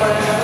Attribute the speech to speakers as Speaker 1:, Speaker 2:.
Speaker 1: friend.